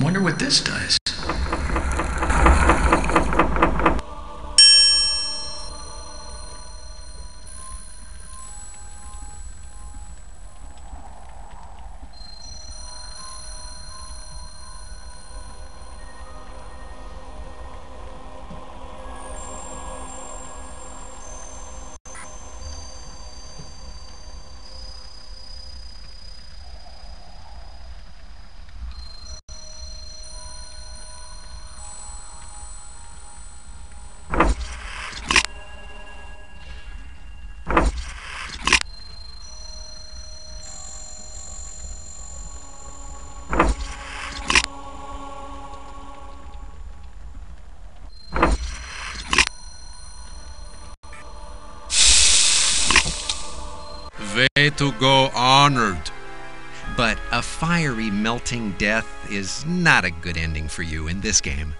Wonder what this does. Way to go honored. But a fiery melting death is not a good ending for you in this game.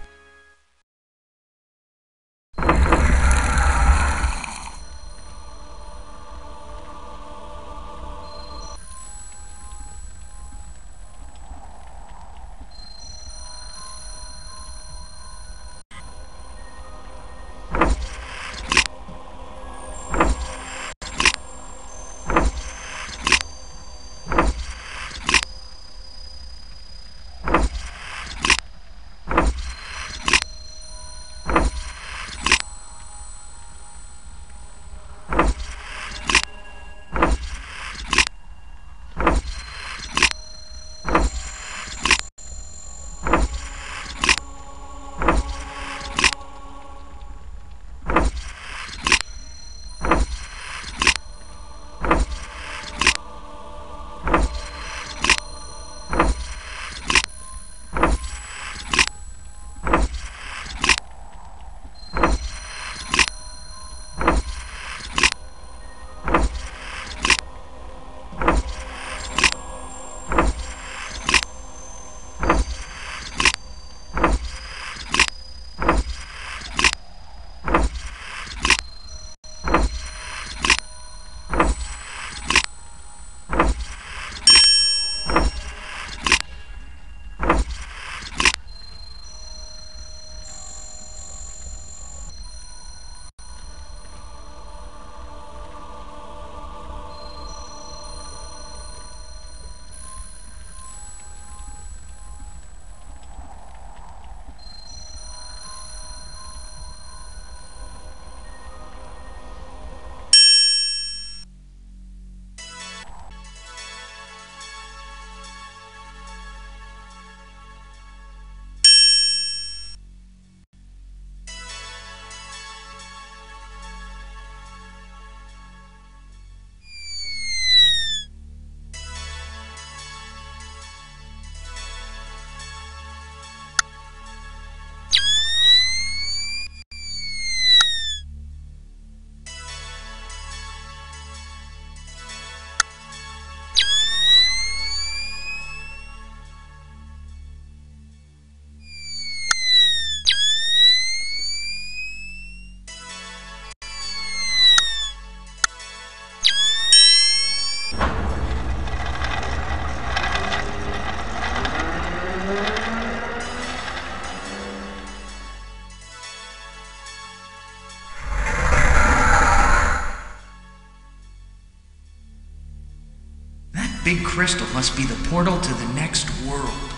Big crystal must be the portal to the next world.